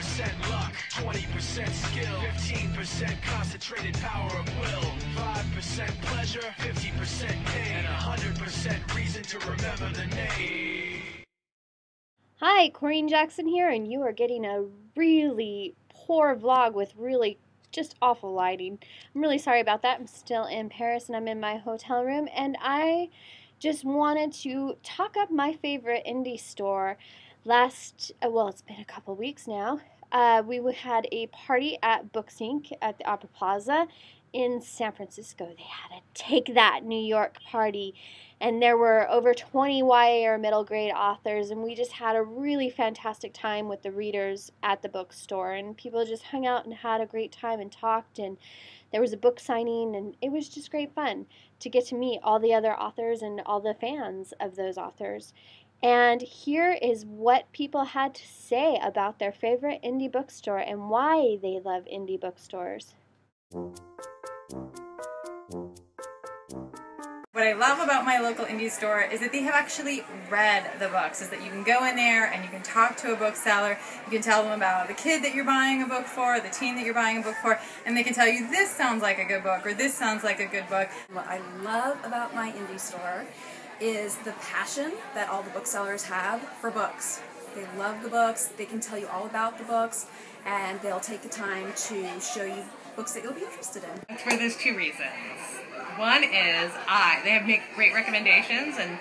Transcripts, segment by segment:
80% luck, 20% skill, 15% concentrated power of will, 5% pleasure, 50% pain, and 100% reason to remember the name. Hi, Corrine Jackson here, and you are getting a really poor vlog with really just awful lighting. I'm really sorry about that. I'm still in Paris and I'm in my hotel room, and I just wanted to talk up my favorite indie store. Last, uh, well, it's been a couple weeks now. Uh, we had a party at Books Inc at the Opera Plaza in San Francisco. They had a Take That New York party, and there were over 20 YA or middle grade authors, and we just had a really fantastic time with the readers at the bookstore. And people just hung out and had a great time and talked, and there was a book signing, and it was just great fun to get to meet all the other authors and all the fans of those authors. And here is what people had to say about their favorite indie bookstore and why they love indie bookstores. What I love about my local indie store is that they have actually read the books. Is that you can go in there and you can talk to a bookseller. You can tell them about the kid that you're buying a book for, the teen that you're buying a book for, and they can tell you this sounds like a good book or this sounds like a good book. What I love about my indie store is the passion that all the booksellers have for books. They love the books, they can tell you all about the books, and they'll take the time to show you books that you'll be interested in. For those two reasons. One is I they have make great recommendations and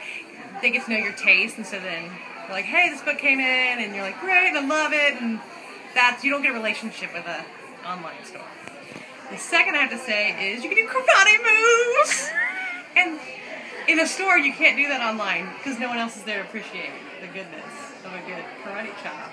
they get to know your taste and so then they're like, hey, this book came in and you're like, great, I love it and that's you don't get a relationship with a online store. The second I have to say is you can do karate moves and in a store you can't do that online because no one else is there to appreciate the goodness of a good karate chop.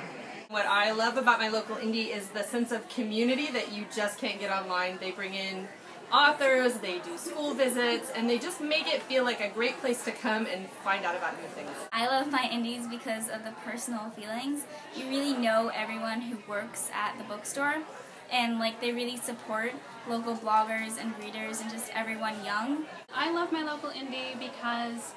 What I love about my local indie is the sense of community that you just can't get online. They bring in authors, they do school visits, and they just make it feel like a great place to come and find out about new things. I love my indies because of the personal feelings. You really know everyone who works at the bookstore, and like they really support local bloggers and readers and just everyone young. I love my local indie because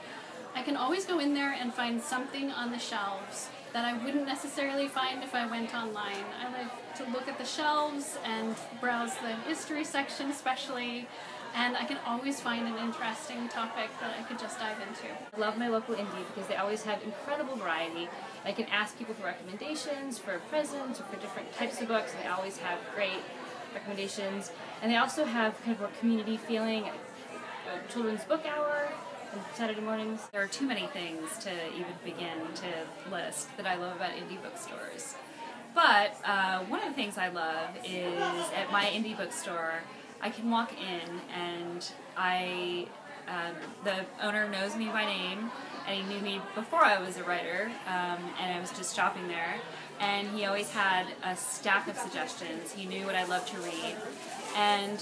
I can always go in there and find something on the shelves that I wouldn't necessarily find if I went online. I like to look at the shelves and browse the history section especially and I can always find an interesting topic that I could just dive into. I love my local indie because they always have incredible variety. I can ask people for recommendations for presents or for different types of books and they always have great recommendations. And they also have kind of a community feeling, a children's book hour, Saturday mornings. There are too many things to even begin to list that I love about indie bookstores. But uh, one of the things I love is at my indie bookstore, I can walk in and I, um, the owner knows me by name and he knew me before I was a writer um, and I was just shopping there and he always had a stack of suggestions. He knew what I loved to read and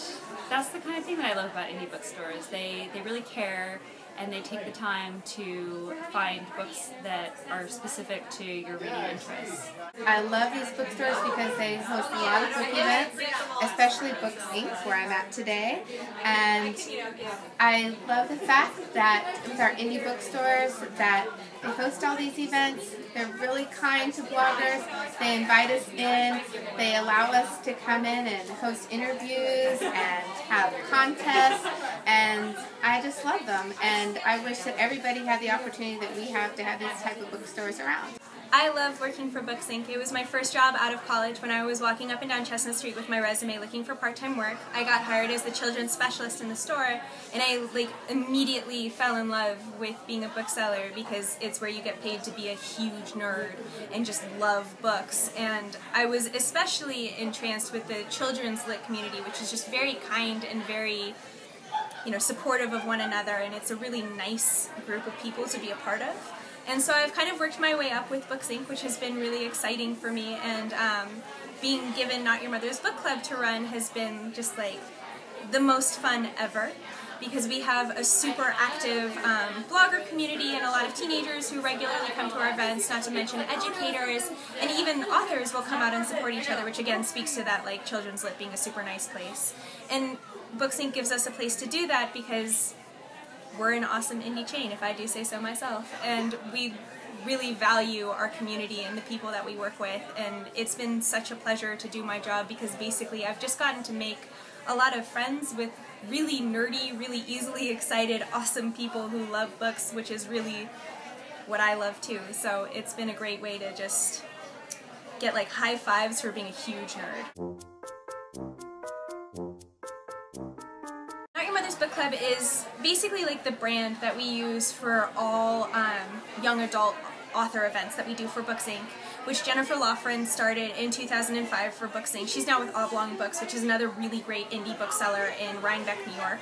that's the kind of thing that I love about indie bookstores. They, they really care and they take the time to find books that are specific to your reading interests. I love these bookstores because they host a lot of book events, especially Books Inc, where I'm at today. And I love the fact that with our indie bookstores that they host all these events. They're really kind to bloggers. They invite us in. They allow us to come in and host interviews and have contests. And I just love them. And I wish that everybody had the opportunity that we have to have these type of bookstores around. I love working for Books Inc. It was my first job out of college when I was walking up and down Chestnut Street with my resume looking for part-time work. I got hired as the children's specialist in the store and I like immediately fell in love with being a bookseller because it's where you get paid to be a huge nerd and just love books. And I was especially entranced with the children's lit community which is just very kind and very you know supportive of one another and it's a really nice group of people to be a part of. And so I've kind of worked my way up with Books Inc., which has been really exciting for me. And um, being given Not Your Mother's Book Club to run has been just like the most fun ever because we have a super active um, blogger community and a lot of teenagers who regularly come to our events, not to mention educators, and even authors will come out and support each other, which again speaks to that like children's lit being a super nice place. And Books Inc gives us a place to do that because we're an awesome indie chain, if I do say so myself. And we really value our community and the people that we work with. And it's been such a pleasure to do my job because basically I've just gotten to make a lot of friends with really nerdy, really easily excited, awesome people who love books, which is really what I love too. So it's been a great way to just get like high fives for being a huge nerd. Book Club is basically like the brand that we use for all um, young adult author events that we do for Books Inc., which Jennifer Laughran started in 2005 for Books Inc. She's now with Oblong Books, which is another really great indie bookseller in Rhinebeck, New York.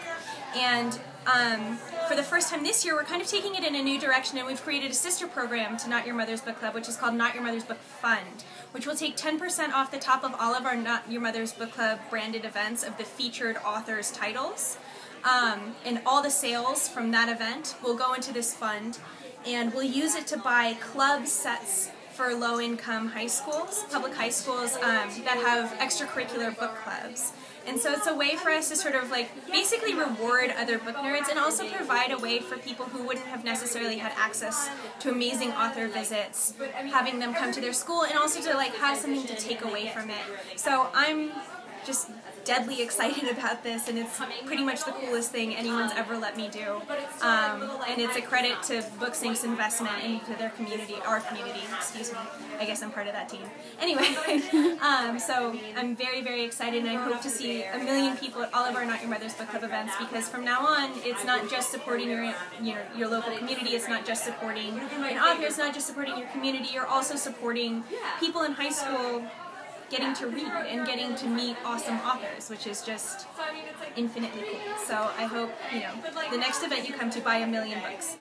And um, for the first time this year, we're kind of taking it in a new direction, and we've created a sister program to Not Your Mother's Book Club, which is called Not Your Mother's Book Fund, which will take 10% off the top of all of our Not Your Mother's Book Club branded events of the featured authors' titles. Um, and all the sales from that event will go into this fund, and we'll use it to buy club sets for low income high schools, public high schools um, that have extracurricular book clubs. And so it's a way for us to sort of like basically reward other book nerds and also provide a way for people who wouldn't have necessarily had access to amazing author visits, having them come to their school and also to like have something to take away from it. So I'm just deadly excited about this and it's pretty much the coolest thing anyone's ever let me do. Um, and it's a credit to Books Inc's investment into their community, our community, excuse me. I guess I'm part of that team. Anyway, um, so I'm very, very excited and I hope to see a million people at all of our Not Your Mother's Book Club events because from now on it's not just supporting your, your, your local community, it's not just supporting an author, it's not just supporting your community, you're also supporting people in high school getting to read and getting to meet awesome authors, which is just infinitely cool. So I hope, you know, the next event you come to, buy a million books.